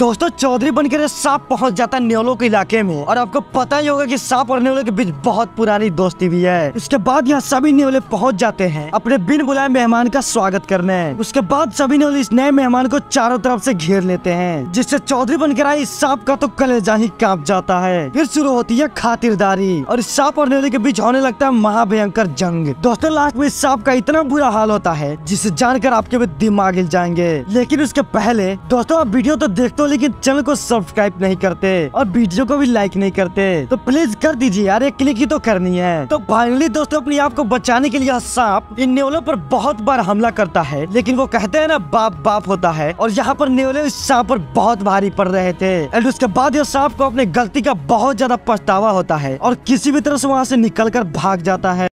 दोस्तों, चौधरी बनकर सांप पहुँच जाता है न्योलो के इलाके में। और आपको पता ही होगा कि सांप और न्योलो के बीच बहुत पुरानी दोस्ती भी है। इसके बाद यहाँ सभी न्योले पहुँच जाते हैं, अपने बिन बुलाए मेहमान का स्वागत करने। उसके बाद सभी न्योले इस नए मेहमान को चारों तरफ़ से घेर लेते हैं, जिससे चौधरी बनकर आए इस सांप का तो कलेजा ही काँप जाता है। फिर शुरू होती है खातिरदारी, और इस सांप और न्योले के बीच होने लगता है महाभयंकर जंग। दोस्तों, लास्ट में इस सांप का इतना बुरा हाल होता है, जिसे जानकर आपके भी दिमाग हिल जाएँगे। लेकिन उसके पहले, दोस्तों, आप वीडियो तो देखते लेकिन चैनल को सब्सक्राइब नहीं करते और वीडियो को भी लाइक नहीं करते तो प्लीज़ कर दीजिए यार, एक क्लिक ही तो करनी है। तो फाइनली दोस्तों, अपने आप को बचाने के लिए सांप इन न्योलों पर बहुत बार हमला करता है, लेकिन वो कहते हैं ना, बाप बाप होता है, और यहाँ पर न्योले इस सांप पर बहुत भारी पड़ रहे थे। एंड उसके बाद ये सांप को अपनी गलती का बहुत ज़्यादा पछतावा होता है, और किसी भी तरह से वहाँ से निकल कर भाग जाता है।